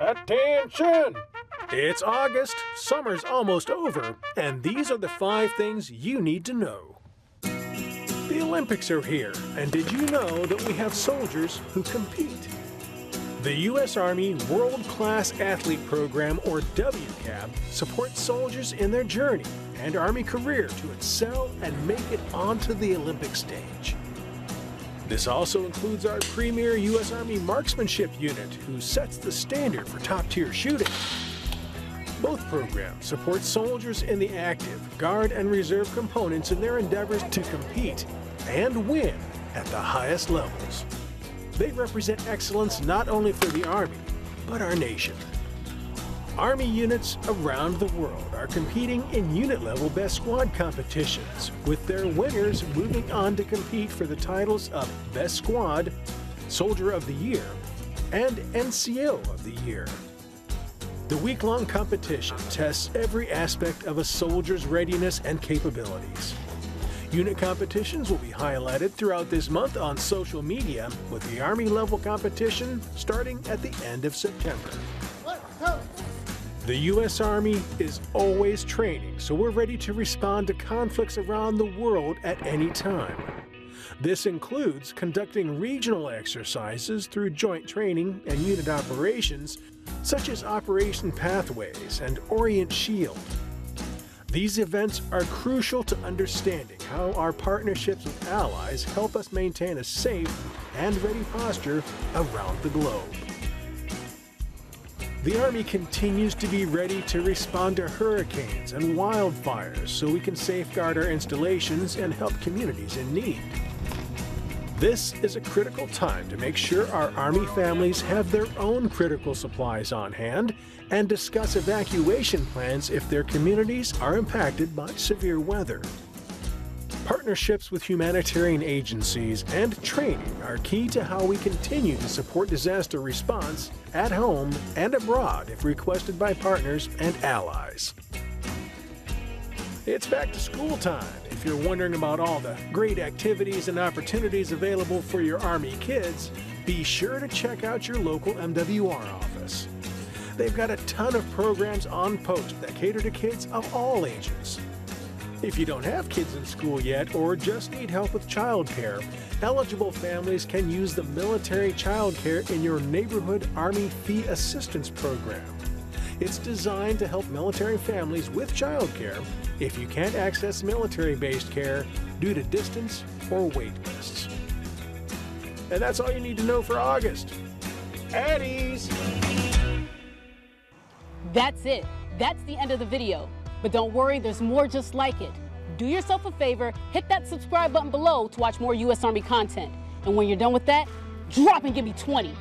Attention! It's August, summer's almost over, and these are the five things you need to know. The Olympics are here, and did you know that we have soldiers who compete? The U.S. Army World Class Athlete Program, or WCAP, supports soldiers in their journey and Army career to excel and make it onto the Olympic stage. This also includes our premier U.S. Army Marksmanship Unit, who sets the standard for top tier shooting. Both programs support soldiers in the active, Guard, and Reserve components in their endeavors to compete and win at the highest levels. They represent excellence not only for the Army, but our nation. Army units around the world are competing in unit-level best squad competitions, with their winners moving on to compete for the titles of Best Squad, Soldier of the Year, and NCO of the Year. The week-long competition tests every aspect of a soldier's readiness and capabilities. Unit competitions will be highlighted throughout this month on social media, with the Army level competition starting at the end of September. The U.S. Army is always training, so we're ready to respond to conflicts around the world at any time. This includes conducting regional exercises through joint training and unit operations, such as Operation Pathways and Orient Shield. These events are crucial to understanding how our partnerships with allies help us maintain a safe and ready posture around the globe. The Army continues to be ready to respond to hurricanes and wildfires so we can safeguard our installations and help communities in need. This is a critical time to make sure our Army families have their own critical supplies on hand and discuss evacuation plans if their communities are impacted by severe weather. Partnerships with humanitarian agencies and training are key to how we continue to support disaster response at home and abroad if requested by partners and allies. It's back to school time. If you're wondering about all the great activities and opportunities available for your Army kids, be sure to check out your local MWR office. They've got a ton of programs on post that cater to kids of all ages. If you don't have kids in school yet or just need help with childcare, eligible families can use the Military Child Care in your neighborhood Army Fee Assistance Program. It's designed to help military families with childcare if you can't access military-based care due to distance or wait lists. And that's all you need to know for August. At ease! That's it. That's the end of the video. But don't worry, there's more just like it. Do yourself a favor, hit that subscribe button below to watch more U.S. Army content. And when you're done with that, drop and give me 20.